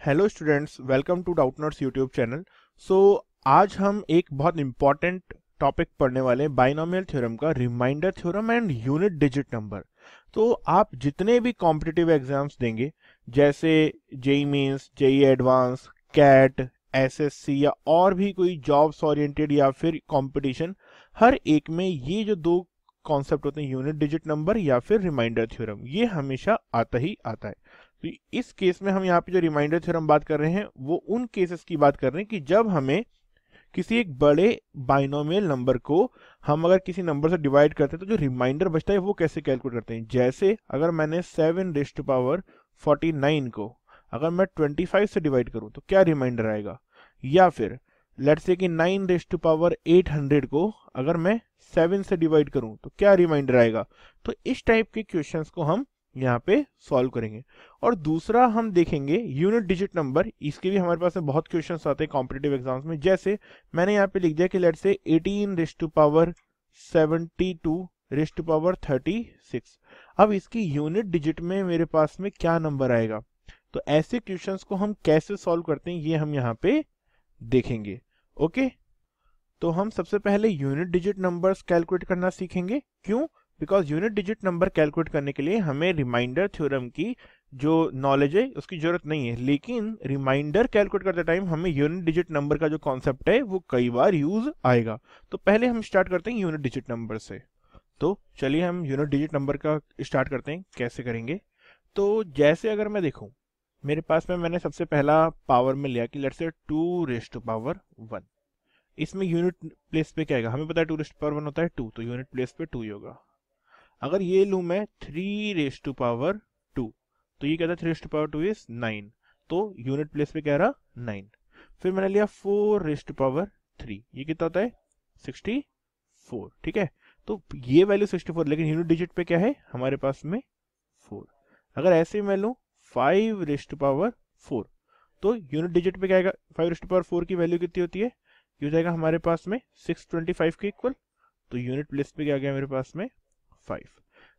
Hello students welcome to Doubtnut's YouTube channel so आज हम एक बहुत इंपॉर्टेंट टॉपिक पढ़ने वाले हैं बाइनोमियल थ्योरम का remainder theorem and unit digit number तो आप जितने भी कॉम्पिटिटिव एग्ज़ाम्स देंगे, जैसे JEE mains JEE advance CAT SSC या और भी कोई जॉब्स ओरिएंटेड या फिर कंपटीशन हर एक में ये जो दो कॉन्सेप्ट होते हैं यूनिट डिजिट नंबर या फिर रिमाइंडर थ्योरम ये हमेशा आता ही आता है। तो इस केस में हम यहाँ पे जो रिमाइंडर थ्योरम बात कर रहे हैं, वो उन केसेस की बात कर रहे हैं कि जब हमें किसी एक बड़े बाइनोमियल नंबर को हम अगर किसी नंबर से डिवाइड करते हैं तो जो रिमाइंडर बचता है, वो कैसे कैलकुलेट करते हैं? जैसे अगर मैंने seven raised power forty nine को अगर मैं ट्वेंटी फाइव से डिवाइड करूँ तो क्या रिमाइंडर आएगा? या फिर लेट्स से कि nine raised power eight hundred को अगर मैं सेवन से डिवाइड करूँ तो क्या रिमाइंडर आएगा? तो इस टाइप के क्वेश्चंस को हम यहाँ पे सॉल्व करेंगे। और दूसरा हम देखेंगे यूनिट डिजिट नंबर इसके भी हमारे पास में बहुत क्वेश्चन आते हैं कॉम्पिटेटिव एग्ज़ाम्स में। जैसे मैंने यहाँ पे लिख दिया कि let say 18 raised to power 72 raised to power 36 अब इसकी यूनिट डिजिट में मेरे पास में क्या नंबर आएगा? तो ऐसे क्वेश्चन को हम कैसे सॉल्व करते हैं, ये हम यहाँ पे देखेंगे। ओके तो हम सबसे पहले यूनिट डिजिट नंबर्स कैलकुलेट करना सीखेंगे। क्यों? Because unit digit number calculate करने के लिए हमें रिमाइंडर थ्योरम की जो नॉलेज है, उसकी ज़रूरत नहीं है। लेकिन रिमाइंडर कैलकुलेट करते टाइम हमें यूनिट डिजिट नंबर का जो कॉन्सेप्ट है, वो कई बार यूज़ आएगा। तो पहले हम स्टार्ट करते हैं यूनिट डिजिट नंबर से। तो चलिए हम यूनिट डिजिट नंबर का स्टार्ट करते हैं, कैसे करेंगे? तो जैसे अगर मैं देखूँ, मेरे पास में मैंने सबसे पहला पावर में लिया कि let say two raised power one इसमें यूनिट प्लेस पे क्या आएगा? हमें पता है टू रेस्ट पावर वन होता है टू तो यूनिट प्लेस पे टू ही होगा। अगर ये लू मैं three raise to power two तो ये कहता है three raise to power two is nine तो यूनिट प्लेस पे कह रहा नाइन फिर मैंने लिया four raise to power three ये कितना होता है? सिक्सटी फोर ठीक है? तो ये वैल्यू सिक्सटी फोर लेकिन यूनिट डिजिट पे क्या है? हमारे पास में फोर अगर ऐसे मैं लू five raise to power four तो यूनिट डिजिट पे क्या आएगा? Five raise to power four की वैल्यू कितनी होती है? ये हो जाएगा हमारे पास में सिक्स ट्वेंटी फाइव के इक्वल तो यूनिट प्लेस पे क्या आ गया मेरे पास में फाइव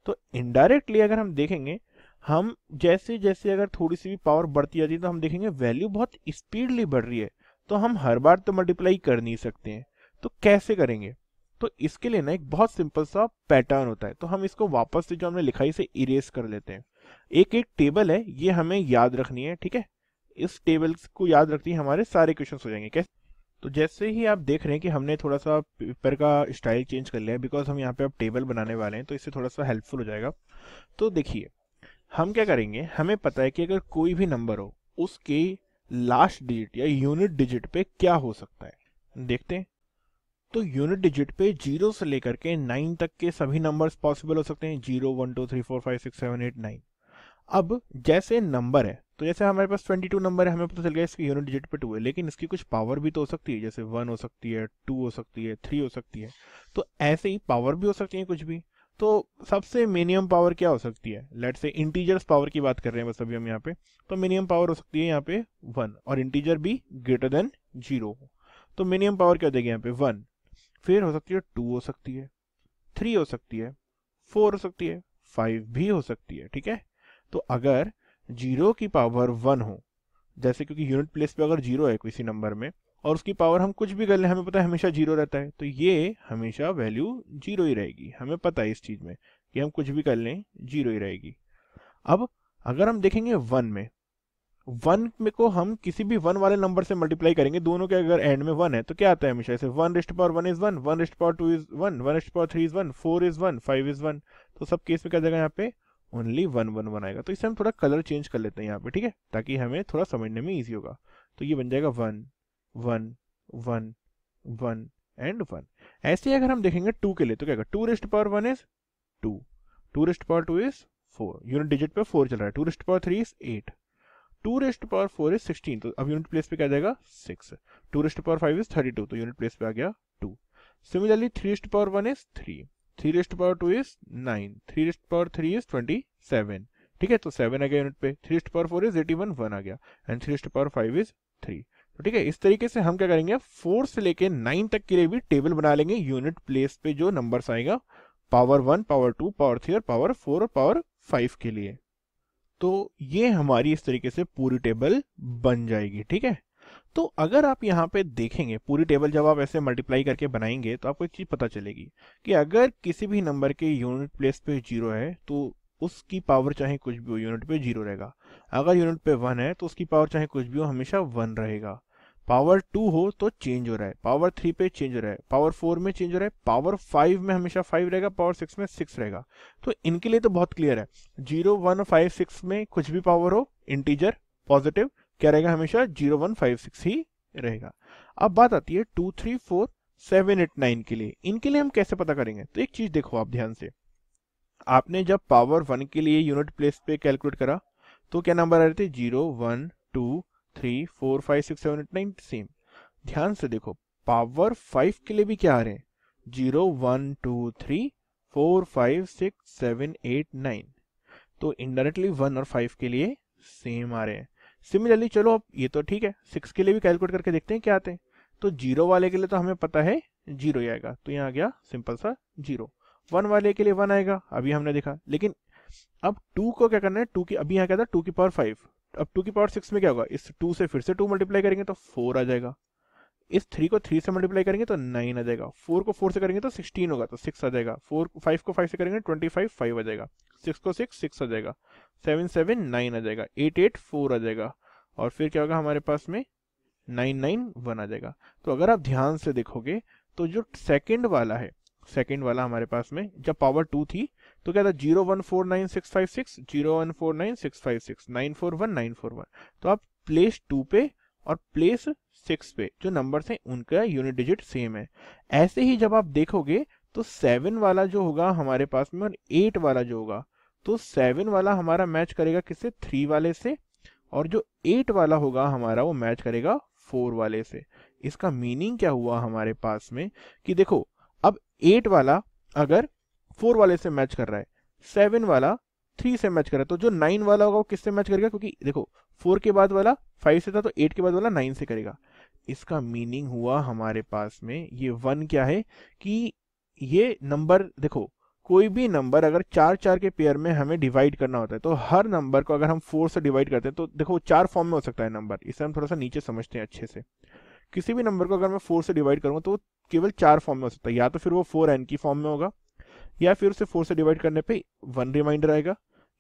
तो इनडायरेक्टली अगर हम देखेंगे, हम जैसे जैसे अगर थोड़ी सी भी पावर बढ़ती जाती है तो हम देखेंगे वैल्यू बहुत स्पीडली बढ़ रही है। तो हम हर बार तो मल्टीप्लाई कर नहीं सकते हैं। तो कैसे करेंगे? तो इसके लिए ना एक बहुत सिंपल सा पैटर्न होता है। तो हम इसको वापस से जो हमने लिखाई से इरेज कर लेते हैं। एक एक टेबल है, ये हमें याद रखनी है, ठीक है? इस टेबल को याद रखती है हमारे सारे क्वेश्चन हो जाएँगे। कैसे? तो जैसे ही आप देख रहे हैं कि हमने थोड़ा सा पेपर का स्टाइल चेंज कर लिया है बिकॉज़ हम यहाँ पे अब टेबल बनाने वाले हैं तो इससे थोड़ा सा हेल्पफुल हो जाएगा। तो देखिए, हम क्या करेंगे, हमें पता है कि अगर कोई भी नंबर हो, उसके लास्ट डिजिट या यूनिट डिजिट पे क्या हो सकता है? देखते हैं। तो यूनिट डिजिट पे ज़ीरो से लेकर के नाइन तक के सभी नंबर्स पॉसिबल हो सकते हैं zero one two three four five six seven eight nine अब जैसे नंबर है तो जैसे हमारे पास 22 नंबर है हमें पता चल गया इसकी यूनिट डिजिट पे टू है लेकिन इसकी कुछ पावर भी तो हो सकती है जैसे वन हो सकती है टू हो सकती है थ्री हो सकती है तो ऐसे ही पावर भी हो सकती है कुछ भी तो सबसे मिनिमम पावर क्या हो सकती है लेट से इंटीजर्स पावर की बात कर रहे हैं बस अभी हम यहाँ पे तो मिनिमम पावर हो सकती है यहाँ पे वन और इंटीजर भी ग्रेटर देन ज़ीरो तो मिनिमम पावर क्या हो जाएगी यहाँ पे वन फिर हो सकती है टू हो सकती है थ्री हो सकती है फोर हो सकती है फाइव भी हो सकती है ठीक है तो अगर ज़ीरो की पावर वन हो, जैसे क्योंकि यूनिट प्लेस पे अगर ज़ीरो है किसी नंबर में, और उसकी पावर हम कुछ भी कर लें, हमें पता है हमेशा ज़ीरो रहता है तो ये हमेशा वैल्यू ज़ीरो ही रहेगी। हमें पता है इस चीज़ में कि हम कुछ भी कर लें ज़ीरो ही रहेगी। अब अगर हम देखेंगे वन में वन में को हम किसी भी वन वाले नंबर से मल्टीप्लाई करेंगे, दोनों के अगर एंड में वन है तो क्या आता है हमेशा? One raised power one is one one raised power two is one one raised power three is one four is one five is one तो सब केस में क्या जाएगा यहाँ पे? ओनली वन वन वन आएगा। तो इसे हम थोड़ा कलर चेंज कर लेते हैं यहाँ पे, ठीक है? ताकि हमें थोड़ा समझने में ईजी होगा। तो ये बन जाएगा one one one one and one ऐसे अगर हम देखेंगे टू के लिए तो क्या two raised power one is two two raised power two is four unit digit पे फोर चल रहा है। Two raised power three is eight two raised power four is sixteen तो अब यूनिट प्लेस पे क्या जाएगा? Six two raised power five is thirty two तो यूनिट प्लेस पे आ गया two similarly three raised power one is three three raised power two is nine three raised power three is twenty seven ठीक है तो seven आ गया unit पे. Three raised power four is eighty one one आ गया. And three raised power five is three तो ठीक है, इस तरीके से हम क्या करेंगे? फोर से लेके नाइन तक के लिए भी टेबल बना लेंगे यूनिट प्लेस पे जो नंबर्स आएगा. Power one power two power three और पावर फोर और पावर फाइव के लिए. तो ये हमारी इस तरीके से पूरी टेबल बन जाएगी. ठीक है? तो अगर आप यहाँ पे देखेंगे, पूरी टेबल जब आप ऐसे मल्टीप्लाई करके बनाएँगे तो आपको एक चीज़ पता चलेगी कि अगर किसी भी नंबर के यूनिट प्लेस पे ज़ीरो है तो उसकी पावर चाहे कुछ भी हो यूनिट पे ज़ीरो रहेगा। अगर यूनिट पे वन है तो उसकी पावर चाहे कुछ भी हो, हमेशा वन रहेगा। पावर टू हो तो चेंज हो रहा है। पावर थ्री पे चेंज हो रहा है। पावर फोर में चेंज हो रहा है। पावर फाइव में हमेशा फाइव रहेगा पावर सिक्स में सिक्स रहेगा। तो इनके लिए तो बहुत क्लियर है। ज़ीरो वन फाइव सिक्स में कुछ भी पावर हो इंटीजर पॉजिटिव क्या रहेगा? हमेशा ज़ीरो वन फाइव सिक्स ही रहेगा। अब बात आती है two three four seven eight nine के लिए। इनके लिए हम कैसे पता करेंगे? तो एक चीज़ देखो आप ध्यान से। आपने जब पावर वन के लिए यूनिट प्लेस पे कैलकुलेट करा तो क्या नंबर आ रहे थे? Zero one two three four five six seven eight nine same. ध्यान से देखो, पावर फाइव के लिए भी क्या आ रहे हैं? Zero one two three four five six seven eight nine. तो इनडायरेक्टली वन और फाइव के लिए सेम आ रहे हैं। सिमिलरली चलो अब ये तो ठीक है सिक्स के लिए भी कैलकुलेट करके देखते हैं क्या आते हैं। तो ज़ीरो वाले के लिए तो हमें पता है ज़ीरो आएगा। तो यहाँ आ गया सिंपल सा ज़ीरो वन वाले के लिए वन आएगा, अभी हमने देखा। लेकिन अब टू को क्या करना है टू की, अभी यहाँ क्या था टू की पावर फाइव अब टू की पावर सिक्स में क्या होगा, इस टू से फिर से टू मल्टीप्लाई करेंगे तो फोर आ जाएगा। इस थ्री को थ्री से मल्टीप्लाई करेंगे तो नाइन आ जाएगा। फोर को फोर से करेंगे तो सिक्सटीन होगा तो सिक्स आ जाएगा। फोर फाइव को फाइव से करेंगे ट्वेंटी फाइव फाइव आ जाएगा। सिक्स को सिक्स सिक्स आ जाएगा। सेवन सेवन नाइन आ जाएगा। एट एट फोर आ जाएगा। और फिर क्या होगा हमारे पास में? नाइन नाइन वन आ जाएगा। तो अगर आप ध्यान से देखोगे तो जो सेकेंड वाला है सेकेंड वाला हमारे पास में, जब पावर टू थी तो क्या था? Zero one four nine six five six zero one four nine six five six nine four one nine four one तो आप प्लेस टू पे और प्लेस सिक्स पे, जो नंबर है, उनका यूनिट डिजिट सेम है। ऐसे ही जब आप देखोगे तो सेवन वाला जो होगा हमारे पास में और एट वाला जो होगा तो सेवन वाला हमारा मैच करेगा किससे? थ्री वाले से। और जो एट वाला होगा हमारा, वो मैच करेगा फोर वाले से। इसका मीनिंग क्या हुआ हमारे पास में? कि देखो, अब एट वाला अगर फोर वाले से मैच कर रहा है सेवन वाला थ्री से मैच कर तो जो नाइन वाला होगा वो किससे मैच करेगा? क्योंकि देखो फोर के बाद वाला फाइव से था तो एट के बाद वाला नाइन से करेगा। इसका मीनिंग हुआ हमारे पास में, ये वन क्या है? कि ये नंबर देखो, कोई भी नंबर अगर चार चार के पेयर में हमें डिवाइड करना होता है तो हर नंबर को अगर हम फोर से डिवाइड करते हैं तो देखो, चार फॉर्म में हो सकता है नंबर इसे हम थोड़ा सा नीचे समझते हैं अच्छे से। किसी भी नंबर को अगर मैं फोर से डिवाइड करूँगा तो केवल चार फॉर्म में हो सकता है, या तो फिर वो फोर एन की फॉर्म में होगा या फिर उसे फोर से डिवाइड करने पे वन रिमाइंडर आएगा,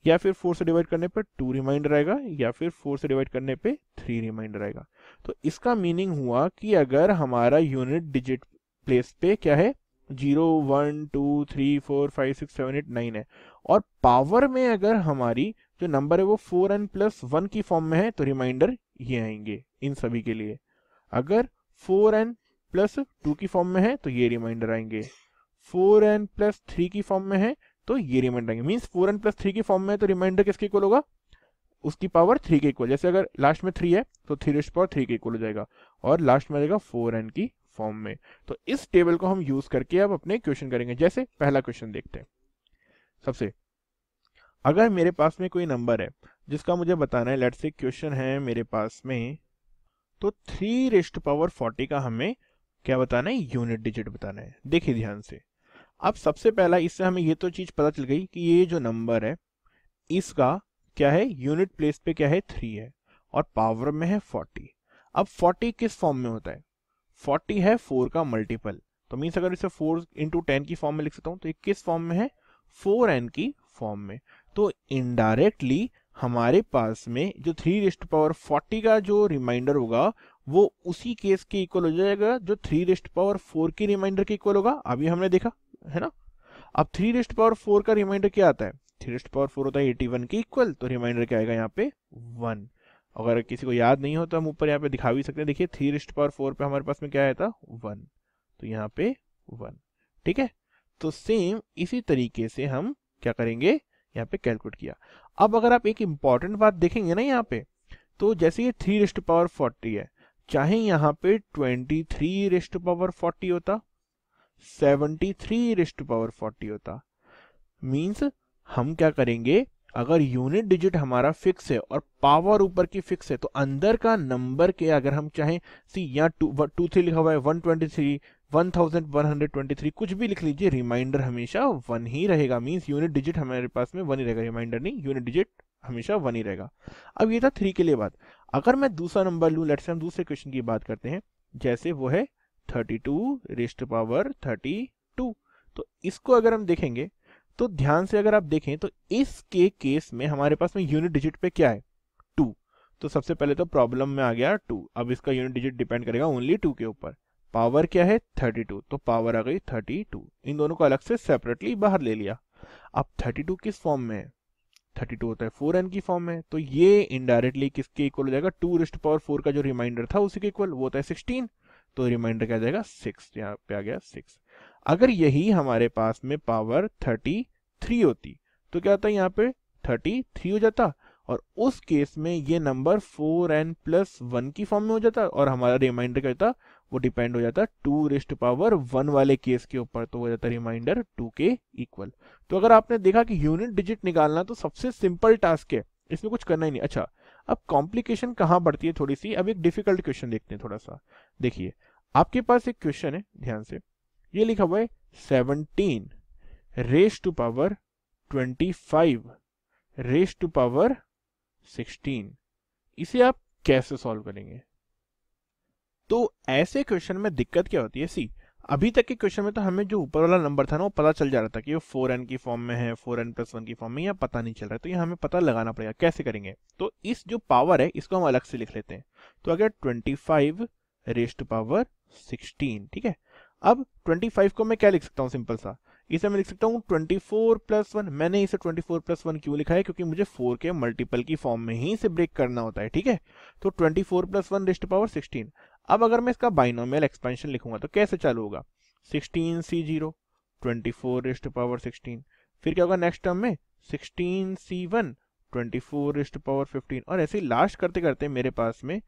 या फिर फोर से डिवाइड करने पर टू रिमाइंडर आएगा, या फिर फोर से डिवाइड करने पे थ्री रिमाइंडर आएगा। तो इसका मीनिंग हुआ कि अगर हमारा यूनिट डिजिट प्लेस पे क्या है? Zero, one, two, three, four, five, six, seven, eight, nine है। और पावर में अगर हमारी जो नंबर है वो फोर एन प्लस वन की फॉर्म में है तो रिमाइंडर ये आएँगे इन सभी के लिए। अगर फोर एन प्लस टू की फॉर्म में है तो ये रिमाइंडर आएँगे। फोर एन प्लस थ्री की फॉर्म में है तो ये रिमाइंडर आएँगे। Means four n plus three की फॉर्म में है तो रिमाइंडर किसके इक्वल होगा? उसकी पावर थ्री के इक्वल जैसे अगर लास्ट में थ्री है तो थ्री रेस्ट पावर थ्री के इक्वल हो जाएगा। और लास्ट में आ जाएगा फोर एन की फॉर्म में। तो इस टेबल को हम यूज़ करके अब अपने क्वेश्चन करेंगे। जैसे पहला क्वेश्चन देखते हैं। सबसे, अगर मेरे पास में कोई नंबर है, जिसका मुझे बताना है लेट से क्वेश्चन है मेरे पास में तो थ्री रेस्ट पावर फोर्टी का हमें क्या बताना है? यूनिट डिजिट बताना है। देखिए ध्यान से। अब सबसे पहला इससे हमें ये तो चीज़ पता चल गई कि ये जो नंबर है, इसका क्या है? यूनिट प्लेस पे क्या है? थ्री है और पावर में है फोर्टी। अब फोर्टी किस फॉर्म में होता है? फोर्टी है फोर का मल्टीपल। तो मीन्स अगर इसे फोर इंटू टेन की फॉर्म में लिख सकता हूँ तो ये किस फॉर्म में है? फोर एन की फॉर्म में। तो इनडायरेक्टली हमारे पास में जो थ्री रिस्ट पावर फोर्टी का जो रिमाइंडर होगा, वो उसी केस के इक्वल हो जाएगा जो थ्री रिस्ट पावर फोर की रिमाइंडर के इक्वल होगा। अभी हमने देखा। है ना? अब थ्री रिस्ट पावर फोर का रिमाइंडर क्या आता है? थ्री रिस्ट पावर फोर होता है एटी वन के इक्वल तो रिमाइंडर क्या आएगा यहाँ पे? वन अगर किसी को याद नहीं हो तो हम ऊपर यहाँ पे दिखा भी सकते हैं। देखिए थ्री रिस्ट पावर फोर पे हमारे पास में क्या आया था? वन तो यहाँ पे वन ठीक है? तो सेम इसी तरीके से हम क्या करेंगे? यहाँ पे कैलकुलेट किया। अब अगर आप एक इंपॉर्टेंट बात देखेंगे ना यहाँ पे तो जैसे ये थ्री रिस्ट पावर फोर्टी है, चाहे यहाँ पे twenty three raised power forty होता seventy three raised power forty होता। मीन्स हम क्या करेंगे, अगर यूनिट डिजिट हमारा फिक्स है और पावर ऊपर की फिक्स है तो अंदर का नंबर के अगर हम चाहें, सी यहाँ टू टू, थ्री लिखा हुआ है, one twenty three, one thousand one hundred twenty three, कुछ भी लिख लीजिए, रिमाइंडर हमेशा वन ही रहेगा। मीन्स यूनिट डिजिट हमारे पास में वन ही रहेगा, रिमाइंडर नहीं, यूनिट डिजिट हमेशा वन ही रहेगा। अब ये था थ्री के लिए बात। अगर मैं दूसरा नंबर लूँ लेट से हम दूसरे क्वेश्चन की बात करते हैं, जैसे वो है thirty two raised power thirty two. तो इसको अगर हम देखेंगे तो ध्यान से अगर आप देखें तो इसके केस में हमारे पास में यूनिट डिजिट पे क्या है? टू तो सबसे पहले तो प्रॉब्लम में आ गया टू अब इसका यूनिट डिजिट डिपेंड करेगा ओनली टू के ऊपर। पावर क्या है? 32 तो पावर आ गई 32 इन दोनों को अलग से सेपरेटली बाहर ले लिया। अब 32 किस फॉर्म में है? 32 होता है फोर एन की फॉर्म में। तो ये इनडायरेक्टली किसके इक्वल हो जाएगा? टू रिस्ट पावर फोर का जो रिमाइंडर था, उसी के इक्वल वो होता है 16 तो रिमाइंडर क्या जाएगा? 6 यहाँ पे आ गया 6 अगर यही हमारे पास में पावर 33 होती तो क्या होता यहाँ पे? 33 हो जाता और उस केस में ये number four N plus one की फॉर्म में हो जाता और हमारा रिमाइंडर क्या होता? वो डिपेंड हो जाता टू रिस्ट पावर वन वाले केस के ऊपर तो हो जाता रिमाइंडर टू के इक्वल तो अगर आपने देखा कि यूनिट डिजिट निकालना तो सबसे सिंपल टास्क है, इसमें कुछ करना ही नहीं। अच्छा अब कॉम्प्लिकेशन कहाँ बढ़ती है थोड़ी सी? अब एक डिफ़िकल्ट क्वेश्चन देखते हैं थोड़ा सा। देखिए, आपके पास एक क्वेश्चन है, ध्यान से। ये लिखा हुआ है seventeen raise to power twenty five raise to power sixteen इसे आप कैसे सॉल्व करेंगे? तो ऐसे क्वेश्चन में दिक्कत क्या होती है? सी अभी तक के क्वेश्चन में तो हमें जो ऊपर वाला नंबर था ना, वो पता चल जा रहा था कि वो फोर एन की फॉर्म में है फोर एन प्लस वन की फॉर्म में या पता नहीं चल रहा है। तो ये हमें पता लगाना पड़ेगा, कैसे करेंगे? तो इस जो पावर है, इसको हम अलग से लिख लेते हैं। तो अगर twenty five raised power sixteen ठीक है? अब ट्वेंटी फाइव को मैं क्या लिख सकता हूँ सिंपल सा? इसे मैं लिख सकता हूँ 24 प्लस वन मैंने इसे 24 प्लस वन क्यों लिखा है? क्योंकि मुझे फोर के मल्टीपल की फॉर्म में ही इसे ब्रेक करना होता है, ठीक है? तो 24 प्लस वन रिस्ट पावर 16 अब अगर मैं इसका बाइनोमियल एक्सपेंशन लिखूँगा तो कैसे चालू होगा? 16 C zero twenty four raised power sixteen फिर क्या होगा नेक्स्ट टर्म में? Sixteen C one twenty four raised power fifteen और ऐसे लास्ट करते करते मेरे पास में,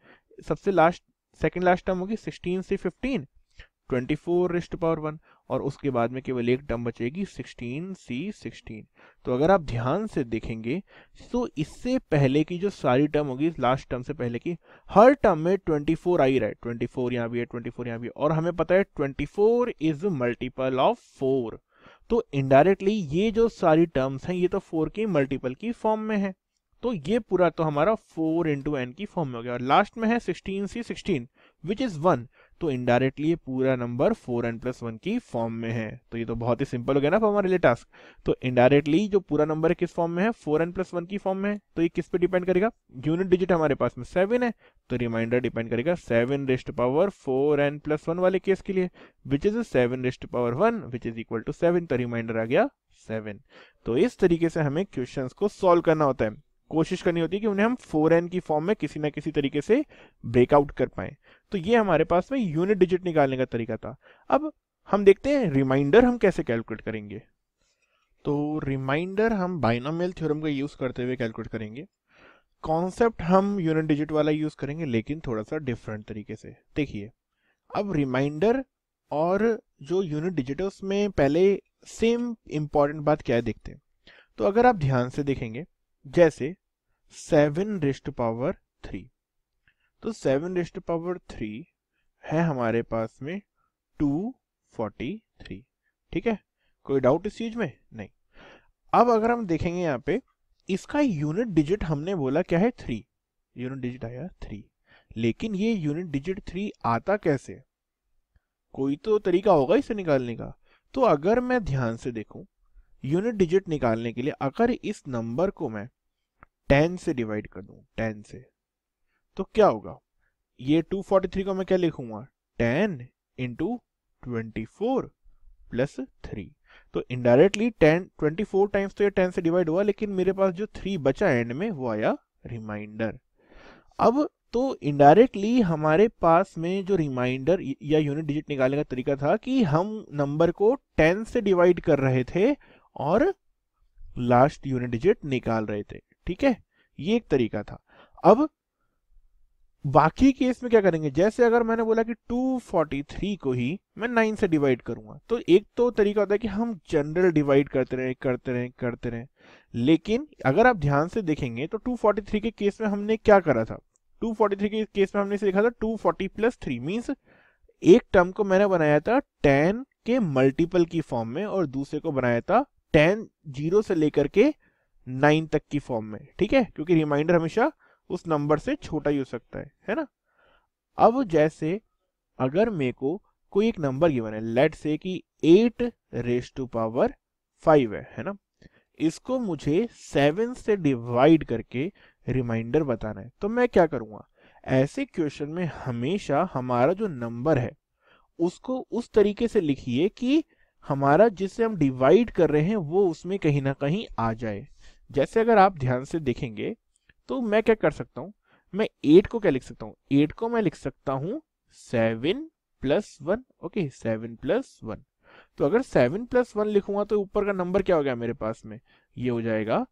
सबसे लास्ट सेकेंड लास्ट टर्म होगी sixteen C fifteen twenty four raised power one और उसके बाद में केवल एक टर्म बचेगी सिक्सटीन सी सिक्सटीन तो अगर आप ध्यान से देखेंगे तो इससे पहले की जो सारी टर्म होगी लास्ट टर्म से पहले की, हर टर्म में ट्वेंटी फोर आ ही रहा है। ट्वेंटी फोर यहाँ भी है ट्वेंटी फोर यहाँ भी है। और हमें पता है twenty four is multiple of four तो इनडायरेक्टली ये जो सारी टर्म्स हैं, ये तो फोर की मल्टीपल की फॉर्म में है। तो ये पूरा तो हमारा फोर इंटू एन की फॉर्म में हो गया। और लास्ट में है sixteen C sixteen which is one तो इनडायरेक्टली ये पूरा number four N plus one की फॉर्म में है। तो ये तो बहुत ही सिंपल हो गया ना हमारे लिए टास्क तो इनडायरेक्टली जो पूरा नंबर किस फॉर्म में है? फोर एन प्लस वन की फॉर्म में है। तो ये किस पे डिपेंड करेगा? यूनिट डिजिट हमारे पास में सेवन है। तो रिमाइंडर डिपेंड करेगा seven raised power four N plus one वाले केस के लिए which is seven raised power one which is equal to seven तो रिमाइंडर आ गया सेवन तो इस तरीके से हमें क्वेश्चन को सॉल्व करना होता है। कोशिश करनी होती है कि उन्हें हम फोर की फॉर्म में किसी ना किसी तरीके से ब्रेकआउट कर पाए। तो ये हमारे पास में यूनिट डिजिट निकालने का तरीका था। अब हम देखते हैं रिमाइंडर हम कैसे कैलकुलेट करेंगे। तो रिमाइंडर हम बाइनोमियल थ्योरम का यूज़ करते हुए कैलकुलेट करेंगे। कॉन्सेप्ट हम यूनिट डिजिट वाला यूज़ करेंगे, लेकिन थोड़ा सा डिफरेंट तरीके से। देखिए, अब रिमाइंडर और जो यूनिट डिजिट है, उसमें पहले सेम इंपॉर्टेंट बात क्या है देखते हैं। तो अगर आप ध्यान से देखेंगे, जैसे सेवन रिस्ट पावर थ्री। तो सेवन रिस्ट पावर थ्री है हमारे पास में टू फोर्टी थ्री। ठीक है? कोई डाउट इस चीज़ में? नहीं। अब अगर हम देखेंगे यहाँ पे, इसका यूनिट डिजिट हमने बोला क्या है? थ्री। यूनिट डिजिट आया थ्री। लेकिन ये यूनिट डिजिट थ्री आता कैसे? कोई तो तरीका होगा इसे निकालने का। तो अगर मैं ध्यान से देखूँ यूनिट डिजिट निकालने के लिए अगर इस नंबर को मैं टेन से डिवाइड कर दूँ, टेन से तो क्या होगा? ये 243 को मैं क्या लिखूँगा? 10 into twenty four plus three तो इनडायरेक्टली 10 24 टाइम्स तो ये 10 से डिवाइड हुआ, लेकिन मेरे पास जो 3 बचा एंड में, वो आया रिमाइंडर अब तो इनडायरेक्टली हमारे पास में जो रिमाइंडर या यूनिट डिजिट निकालने का तरीका था कि हम नंबर को टेन से डिवाइड कर रहे थे और लास्ट यूनिट डिजिट निकाल रहे थे। ठीक है? ये एक तरीका था। अब बाकी केस में क्या करेंगे? जैसे अगर मैंने बोला कि 243 को ही मैं 9 से डिवाइड करूँगा तो एक तो तरीका होता है कि हम जनरल डिवाइड करते रहे करते रहे करते रहे। लेकिन अगर आप ध्यान से देखेंगे तो 243 के केस में हमने क्या करा था? 243 के केस में हमने इसे लिखा था 240 फोर्टी प्लस थ्री मीन्स एक टर्म को मैंने बनाया था टेन के मल्टीपल की फॉर्म में और दूसरे को बनाया था टेन ज़ीरो से लेकर के नाइन तक की फॉर्म में, ठीक है? क्योंकि रिमाइंडर हमेशा उस नंबर से छोटा ही हो सकता है है ना? अब जैसे अगर मेरे को कोई एक नंबर गिवन है लेट से कि eight raise to power five है है ना? इसको मुझे सेवन से डिवाइड करके रिमाइंडर बताना है। तो मैं क्या करूँगा? ऐसे क्वेश्चन में हमेशा हमारा जो नंबर है, उसको उस तरीके से लिखिए कि हमारा जिससे हम डिवाइड कर रहे हैं, वो उसमें कहीं ना कहीं आ जाए। जैसे अगर आप ध्यान से देखेंगे तो मैं क्या कर सकता हूँ? मैं एट को क्या लिख सकता हूँ? एट को मैं लिख सकता हूँ seven plus one okay seven plus one तो अगर सेवन प्लस वन लिखूँगा तो ऊपर का नंबर क्या हो गया मेरे पास में? ये हो जाएगा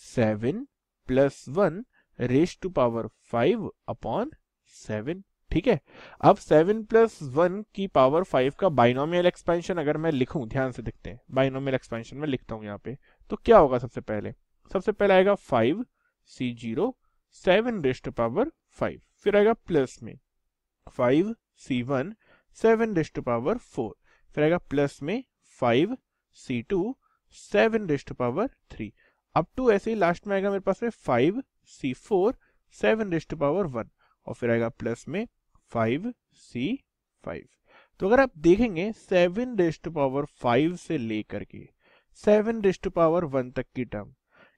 seven plus one raise to power five upon seven ठीक है? अब सेवन प्लस वन की पावर फाइव का बाइनोमियल एक्सपेंशन अगर मैं लिखूं, ध्यान से देखते हैं बाइनोमियल एक्सपेंशन में लिखता हूँ यहाँ पे तो क्या होगा सबसे पहले? सबसे पहले आएगा five C zero seven raised power five फिर आएगा प्लस में five C one seven raised power four फिर आएगा प्लस में five C two seven raised power three up to ऐसे ही लास्ट में आएगा मेरे पास में five C four seven raised power one और फिर आएगा प्लस में फाइव सी फाइव तो अगर आप देखेंगे सेवन रेस्ट पावर फाइव से लेकर के सेवन रेस्ट पावर वन तक की टर्म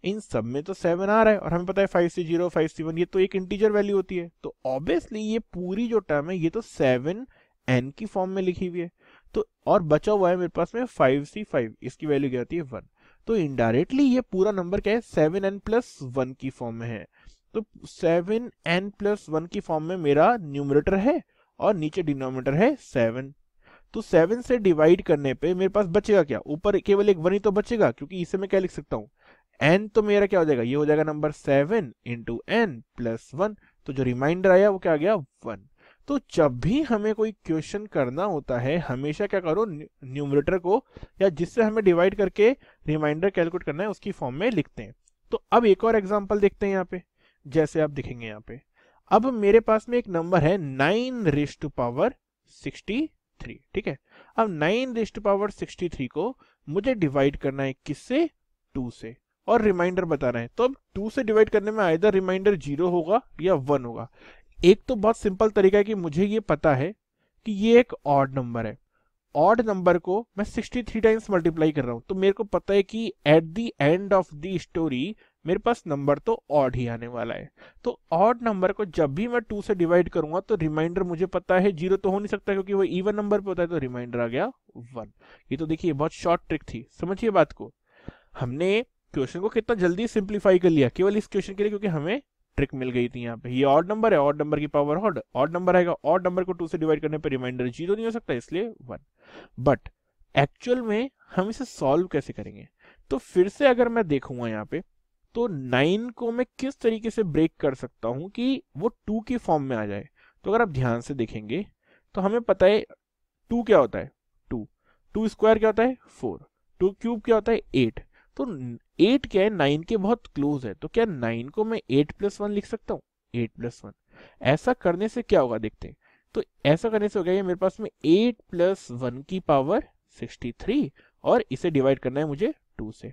इन सब में तो सेवन आ रहा है और हमें पता है five C zero five C one ये तो एक इंटीजर वैल्यू होती है। तो ऑब्वियसली ये पूरी जो टर्म है, ये तो सेवन एन की फॉर्म में लिखी हुई है। तो और बचा हुआ है मेरे पास में फाइव सी फाइव इसकी वैल्यू क्या होती है? वन तो इनडायरेक्टली ये पूरा नंबर क्या है? सेवन एन प्लस वन की फॉर्म में है। तो सेवन एन प्लस वन की फॉर्म में मेरा न्यूमरेटर है और नीचे डिनोमिनेटर है सेवन तो सेवन से डिवाइड करने पे मेरे पास बचेगा क्या? ऊपर केवल एक वन ही तो बचेगा, क्योंकि इसे मैं क्या लिख सकता हूँ? एन तो मेरा क्या हो जाएगा? ये हो जाएगा number seven into N plus one तो जो रिमाइंडर आया वो क्या आ गया? वन तो जब भी हमें कोई क्वेश्चन करना होता है, हमेशा क्या करो न्यूमरेटर को या जिससे हमें डिवाइड करके रिमाइंडर कैलकुलेट करना है, उसकी फॉर्म में लिखते हैं। तो अब एक और एग्जांपल देखते हैं यहाँ पे, जैसे आप दिखेंगे यहाँ पे। अब मेरे पास में एक नंबर है nine raised to power sixty three ठीक है? अब nine raised power sixty three को मुझे डिवाइड करना है किससे? टू से। और रिमाइंडर बता रहे हैं। तो अब टू से डिवाइड करने में आइधर रिमाइंडर ज़ीरो होगा या वन होगा। एक तो बहुत सिंपल तरीका है कि मुझे ये पता है कि ये एक ऑड नंबर है। ऑड नंबर को मैं 63 टाइम्स मल्टीप्लाई कर रहा हूँ। तो मेरे को पता है कि at the end of the story मेरे पास नंबर तो ऑड ही आने वाला है। तो ऑड नंबर को जब भी मैं टू से डिवाइड करूँगा तो रिमाइंडर मुझे पता है ज़ीरो तो हो नहीं सकता क्योंकि वो इवन नंबर पे होता है तो रिमाइंडर आ गया वन ये तो देखिए बहुत शॉर्ट ट्रिक थी। समझिए बात को। हमने क्वेश्चन को कितना जल्दी सिंप्लीफाई कर लिया? केवल इस क्वेश्चन के लिए क्योंकि हमें ट्रिक मिल गई थी यहाँ पे। ये ऑड नंबर है ऑड नंबर की पावर ऑड ऑड नंबर आएगा ऑड नंबर को टू से डिवाइड करने पर रिमाइंडर ज़ीरो नहीं हो सकता, इसलिए वन बट एक्चुअल में हम इसे सॉल्व कैसे करेंगे? तो फिर से अगर मैं देखूँगा यहाँ पे तो नाइन को मैं किस तरीके से ब्रेक कर सकता हूँ कि वो टू की फॉर्म में आ जाए? तो अगर आप ध्यान से देखेंगे तो हमें पता है टू क्या होता है? टू टू स्क्वायर क्या होता है? फोर टू क्यूब क्या होता है? एट तो एट क्या है? नाइन के बहुत क्लोज है। तो क्या नाइन को मैं एट प्लस वन लिख सकता हूँ? एट प्लस वन ऐसा करने से क्या होगा? देखते हैं। तो ऐसा करने से हो गया मेरे पास में एट प्लस वन की पावर सिक्सटी थ्री और इसे डिवाइड करना है मुझे टू से।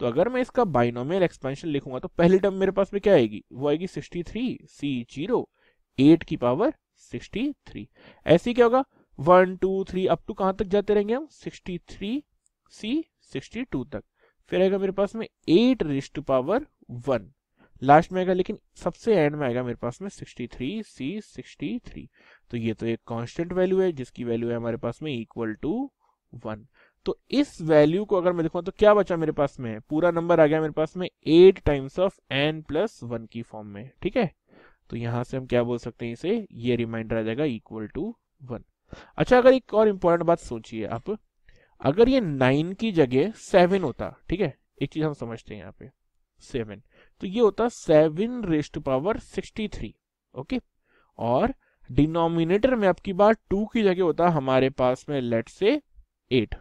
तो अगर मैं इसका बाइनोमियल एक्सपेंशन लिखूँगा तो पहली टर्म मेरे पास में क्या आएगी? वो आएगी 63 सी ज़ीरो एट की पावर 63 ऐसी क्या होगा? One two three up to कहाँ तक जाते रहेंगे हम? 63 सी 62 तक। फिर आएगा मेरे पास में eight raised to power one last में आएगा, लेकिन सबसे एंड में आएगा मेरे पास में 63 सी 63 तो ये तो एक कांस्टेंट वैल्यू है, जिसकी वैल्यू है हमारे पास में इक्वल टू वन तो इस वैल्यू को अगर मैं देखूँ तो क्या बचा मेरे पास में? पूरा नंबर आ गया मेरे पास में eight times of N plus one की फॉर्म में, ठीक है? तो यहाँ से हम क्या बोल सकते हैं इसे? ये रिमाइंडर आ जाएगा इक्वल टू वन अच्छा अगर एक और इंपॉर्टेंट बात सोचिए आप। अगर ये नाइन की जगह सेवन होता, ठीक है? एक चीज़ हम समझते हैं यहाँ पे सेवन तो ये होता seven raised power sixty three okay और डिनोमिनेटर में आपकी बात टू की जगह होता, हमारे पास में लेट से एट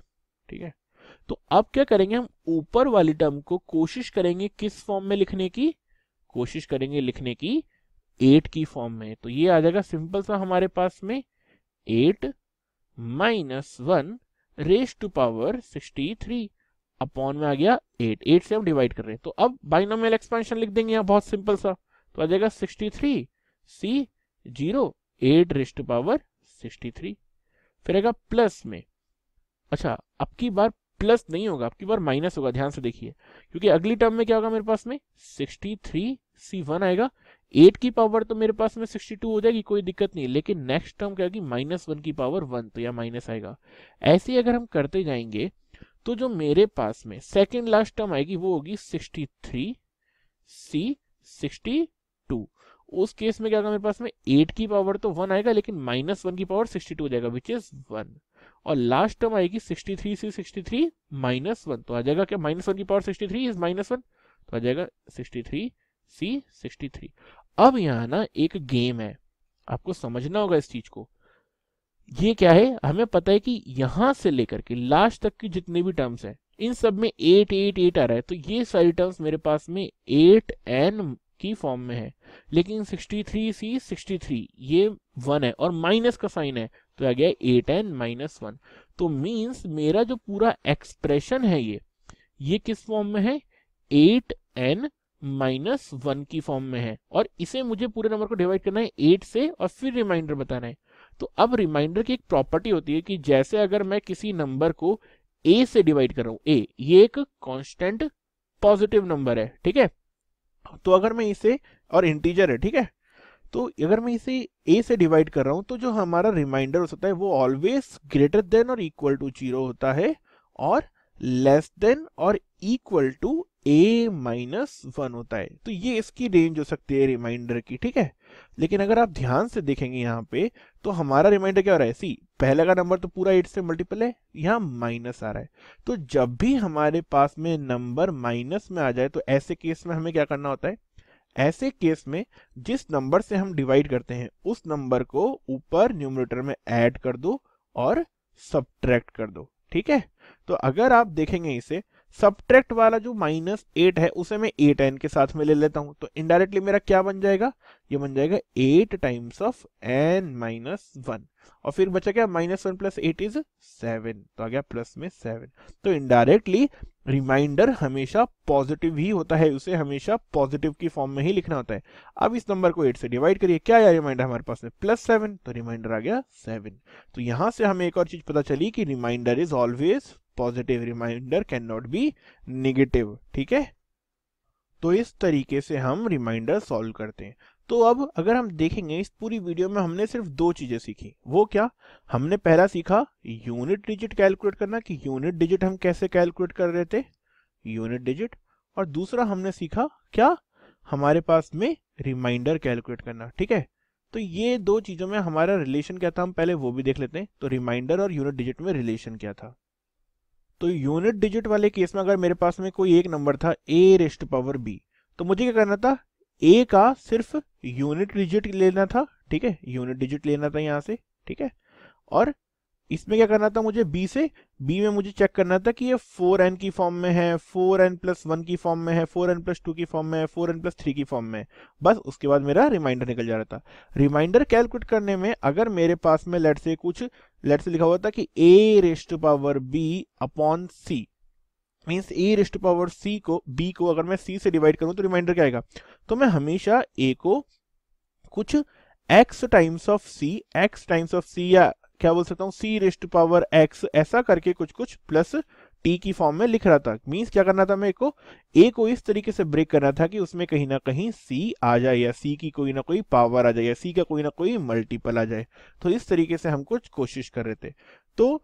ठीक है? तो अब क्या करेंगे हम? ऊपर वाली टर्म को कोशिश करेंगे किस फॉर्म में लिखने की? कोशिश करेंगे लिखने की एट की फॉर्म में। तो ये आ जाएगा सिंपल सा हमारे पास में eight minus one raise to power sixty three upon में आ गया एट एट से हम डिवाइड कर रहे हैं। तो अब बाइनोमियल एक्सपेंशन लिख देंगे यहाँ बहुत सिंपल सा। तो आ जाएगा sixty three C zero eight raised power sixty three फिर आएगा प्लस में। अच्छा अब की बार प्लस नहीं होगा, अब की बार माइनस होगा। ध्यान से देखिए। क्योंकि अगली टर्म में क्या होगा मेरे पास में? सिक्सटी थ्री सी वन आएगा। एट की पावर तो मेरे पास में सिक्सटी टू हो जाएगी, कोई दिक्कत नहीं लेकिन नेक्स्ट टर्म क्या होगी? माइनस वन की पावर वन तो या माइनस आएगा। ऐसे अगर हम करते जाएँगे तो जो मेरे पास में सेकेंड लास्ट टर्म आएगी, वो होगी sixty three C sixty two उस केस में क्या होगा मेरे पास में? एट की पावर तो वन आएगा, लेकिन माइनस वन की पावर सिक्सटी टू हो जाएगा विच इज़ वन और लास्ट टर्म आएगी sixty three C sixty three minus one तो आ जाएगा क्या? माइनस वन की power sixty three is minus one तो आ जाएगा sixty three C sixty three अब यहाँ ना एक गेम है। आपको समझना होगा इस चीज़ को। ये क्या है? हमें पता है कि यहाँ से लेकर के लास्ट तक की जितने भी टर्म्स हैं, इन सब में एट एट एट आ रहा है। तो ये सारी टर्म्स मेरे पास में एट एन की फॉर्म में है। लेकिन 63 सी 63 ये वन है और माइनस का साइन है। तो आ गया एट एन माइनस वन तो मीन्स मेरा जो पूरा एक्सप्रेशन है ये ये किस फॉर्म में है? एट एन माइनस वन की फॉर्म में है। और इसे मुझे पूरे नंबर को डिवाइड करना है एट से और फिर रिमाइंडर बताना है। तो अब रिमाइंडर की एक प्रॉपर्टी होती है कि जैसे अगर मैं किसी नंबर को ए से डिवाइड कर रहा हूँ ए ये एक कांस्टेंट पॉजिटिव नंबर है, ठीक है? तो अगर मैं इसे, और इंटीजर है, ठीक है? तो अगर मैं इसे ए से डिवाइड कर रहा हूँ तो जो हमारा रिमाइंडर हो सकता है, वो ऑलवेज ग्रेटर देन और इक्वल टू ज़ीरो होता है, और लेस देन और equal to A minus one होता है। तो ये इसकी रेंज हो सकती है रिमाइंडर की, ठीक है? लेकिन अगर आप ध्यान से देखेंगे यहाँ पे तो हमारा रिमाइंडर क्या हो रहा है? सी पहले का नंबर तो पूरा एट से मल्टीपल है, यहाँ माइनस आ रहा है। तो जब भी हमारे पास में नंबर माइनस में आ जाए तो ऐसे केस में हमें क्या करना होता है? ऐसे केस में जिस नंबर से हम डिवाइड करते हैं, उस नंबर को ऊपर न्यूमरेटर में ऐड कर दो और सब्ट्रैक्ट कर दो, ठीक है? तो अगर आप देखेंगे इसे सब्ट्रैक्ट वाला जो माइनस एट है, उसे मैं एट एन के साथ में ले लेता हूँ। तो इनडायरेक्टली मेरा क्या बन जाएगा? ये बन जाएगा eight times of N minus one और फिर बचा क्या? Minus one plus eight is seven तो आ गया प्लस में सेवन तो इनडायरेक्टली रिमाइंडर हमेशा पॉजिटिव ही होता है, उसे हमेशा पॉजिटिव की फॉर्म में ही लिखना होता है। अब इस नंबर को एट से डिवाइड करिए। क्या आया रिमाइंडर हमारे पास में? प्लस सेवन तो रिमाइंडर आ गया सेवन तो यहाँ से हमें एक और चीज़ पता चली कि remainder is always positive remainder can not be negative ठीक है? तो इस तरीके से हम रिमाइंडर सॉल्व करते हैं। तो अब अगर हम देखेंगे, इस पूरी वीडियो में हमने सिर्फ़ दो चीज़ें सीखी। वो क्या? हमने पहला सीखा यूनिट डिजिट कैलकुलेट करना कि यूनिट डिजिट हम कैसे कैलकुलेट कर रहे थे? यूनिट डिजिट और दूसरा हमने सीखा, क्या? हमारे पास में रिमाइंडर कैलकुलेट करना, ठीक है? तो ये दो चीज़ों में हमारा रिलेशन क्या था, हम पहले वो भी देख लेते हैं। तो रिमाइंडर और यूनिट डिजिट में रिलेशन क्या था? तो यूनिट डिजिट वाले केस में अगर मेरे पास में कोई एक नंबर था ए रेस्ट पावर बी तो मुझे क्या करना था? ए का सिर्फ़ यूनिट डिजिट लेना था, ठीक है? यूनिट डिजिट लेना था यहाँ से, ठीक है? और इसमें क्या करना था मुझे? बी से बी में मुझे चेक करना था कि ये फोर एन की फॉर्म में है फोर एन प्लस वन की फॉर्म में है फोर एन प्लस टू की फॉर्म में है फोर एन प्लस थ्री की फॉर्म में बस उसके बाद मेरा रिमाइंडर निकल जा रहा था। रिमाइंडर कैलकुलेट करने में अगर मेरे पास में लेट से कुछ लेट से लिखा हुआ था कि A raised power B upon C means A raised power C को बी को अगर मैं सी से डिवाइड करूँ तो रिमाइंडर क्या आएगा? तो मैं हमेशा ए को कुछ X times of C X times of C या क्या बोल सकता हूँ? सी रेस्ट पावर एक्स ऐसा करके कुछ कुछ प्लस टी की फॉर्म में लिख रहा था। मीन्स क्या करना था मेरे को? ए को इस तरीके से ब्रेक करना था कि उसमें कहीं ना कहीं सी आ जाए या सी की कोई ना कोई पावर आ जाए या सी का कोई ना कोई मल्टीपल आ जाए। तो इस तरीके से हम कुछ कोशिश कर रहे थे। तो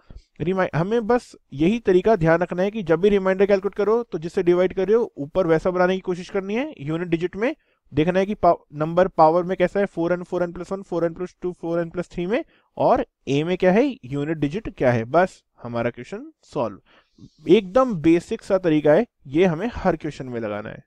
हमें बस यही तरीका ध्यान रखना है कि जब भी रिमाइंडर कैलकुलेट करो तो जिससे डिवाइड कर रहे हो, ऊपर वैसा बनाने की कोशिश करनी है यूनिट डिजिट में। देखना है कि नंबर पावर में कैसा है four N four N plus one four N plus two four N plus three में, और ए में क्या है यूनिट डिजिट क्या है। बस हमारा क्वेश्चन सॉल्व एकदम बेसिक सा तरीका है, ये हमें हर क्वेश्चन में लगाना है।